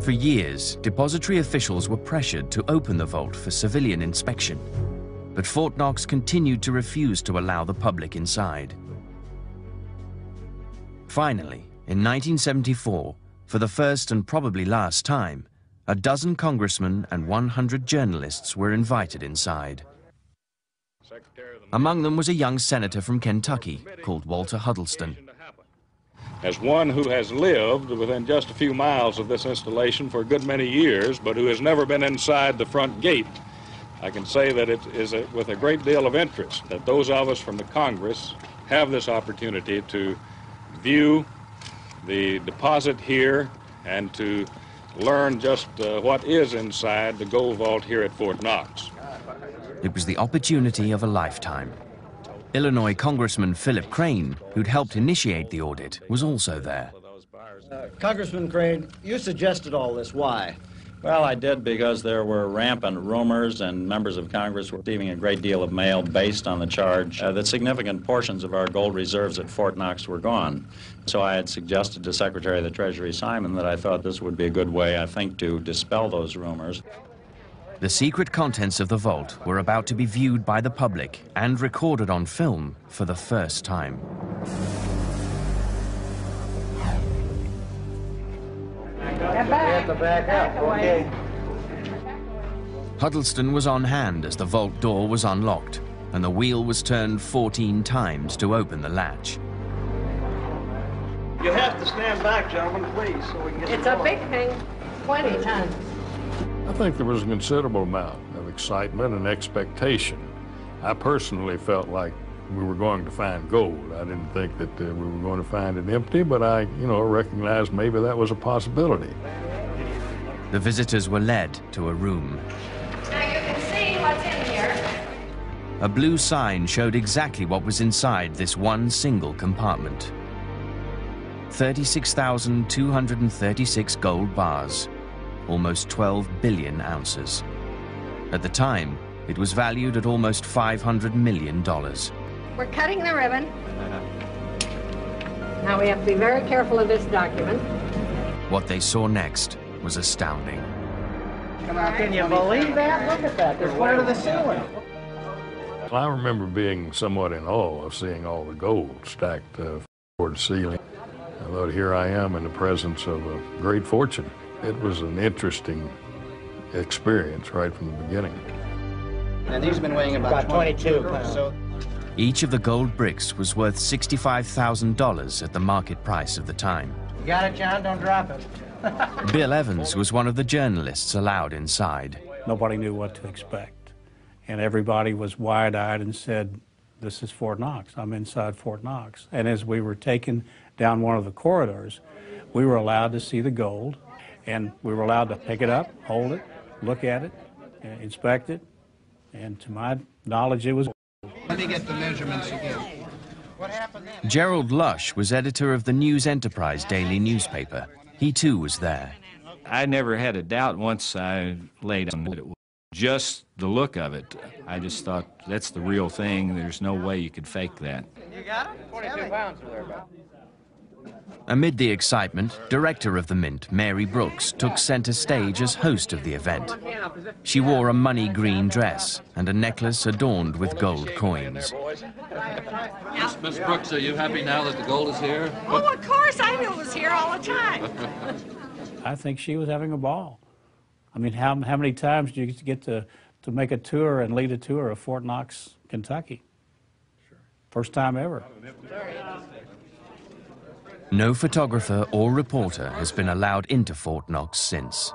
For years, depository officials were pressured to open the vault for civilian inspection, but Fort Knox continued to refuse to allow the public inside. Finally, in 1974, for the first and probably last time, a dozen congressmen and 100 journalists were invited inside. Among them was a young senator from Kentucky called Walter Huddleston. As one who has lived within just a few miles of this installation for a good many years, but who has never been inside the front gate, I can say that it is a, with a great deal of interest that those of us from the Congress have this opportunity to view the deposit here and to learn just uh, what is inside the gold vault here at Fort Knox. It was the opportunity of a lifetime. Illinois Congressman Philip Crane, who'd helped initiate the audit, was also there. Uh, Congressman Crane, you suggested all this. Why? Well, I did because there were rampant rumors, and members of Congress were receiving a great deal of mail based on the charge uh, that significant portions of our gold reserves at Fort Knox were gone. So I had suggested to Secretary of the Treasury Simon that I thought this would be a good way, I think, to dispel those rumors. The secret contents of the vault were about to be viewed by the public and recorded on film for the first time. Huddleston was on hand as the vault door was unlocked and the wheel was turned 14 times to open the latch. You have to stand back, gentlemen, please, so we can get It's a big thing, 20 tons. I think there was a considerable amount of excitement and expectation. I personally felt like we were going to find gold. I didn't think that uh, we were going to find it empty, but I, you know, recognized maybe that was a possibility. The visitors were led to a room. Now you can see what's in here. A blue sign showed exactly what was inside this one single compartment. 36,236 gold bars, almost 12 billion ounces. At the time, it was valued at almost $500 million. We're cutting the ribbon. Now we have to be very careful of this document. What they saw next was astounding. Come on, Can you believe that? Look at that. There's one to the ceiling. I remember being somewhat in awe of seeing all the gold stacked uh, toward the ceiling. I thought, here I am in the presence of a great fortune. It was an interesting experience right from the beginning. And these have been weighing about, About 22 pounds. So Each of the gold bricks was worth $65,000 at the market price of the time. You got it, John? Don't drop it. Bill Evans was one of the journalists allowed inside. Nobody knew what to expect. And everybody was wide eyed and said, This is Fort Knox. I'm inside Fort Knox. And as we were taken down one of the corridors, we were allowed to see the gold, and we were allowed to pick it up, hold it, look at it, uh, inspect it. And to my knowledge, it was. Let me get the measurements again. Gerald Lush was editor of the News Enterprise daily newspaper. He too was there. I never had a doubt once I laid on it. Just the look of it, I just thought that's the real thing. There's no way you could fake that. You got it? 22 pounds or thereabouts. Amid the excitement, director of the Mint, Mary Brooks, took center stage as host of the event. She wore a money green dress and a necklace adorned with gold coins. Miss Brooks, are you happy now that the gold is here? Oh, of course, I knew it was here all the time. I think she was having a ball. I mean, how, how many times do you get to, to make a tour and lead a tour of Fort Knox, Kentucky? First time ever. No photographer or reporter has been allowed into Fort Knox since.